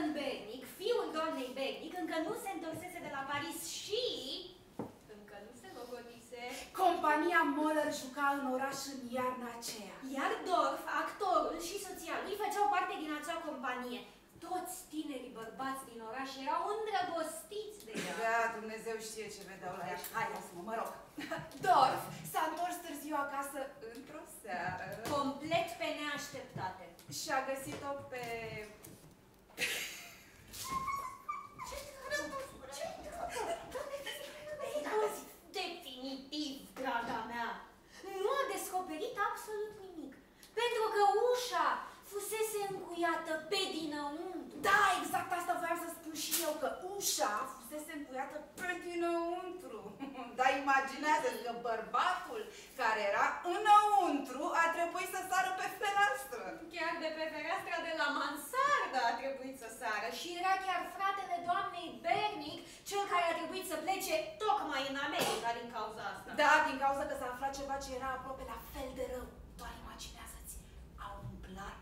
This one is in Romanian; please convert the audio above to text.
Anton Bernic, fiul doamnei Bernic, încă nu se întorsese de la Paris și... Încă nu se logodise. Compania Moller juca în oraș în iarna aceea. Iar Dorf, actorul și soția lui făceau parte din acea companie. Toți tinerii bărbați din oraș erau îndrăgostiți de ea. Da, Dumnezeu știe ce vedeau la ea. Hai, lasă-mă, mă rog. Dorf s-a întors târziu acasă într-o seară. Complet pe neașteptate. Și a găsit-o pe că ușa fusese încuiată pe dinăuntru. Da, exact asta voiam să spun și eu, că ușa fusese încuiată pe dinăuntru. Dar imaginează că bărbatul care era înăuntru a trebuit să sară pe fereastră. Chiar de pe fereastra de la mansardă a trebuit să sară și era chiar fratele doamnei Bernic, cel care a trebuit să plece tocmai în America din cauza asta. Da, din cauza că s-a aflat ceva ce era aproape la fel de rău. Doar imaginează-ți, a umblat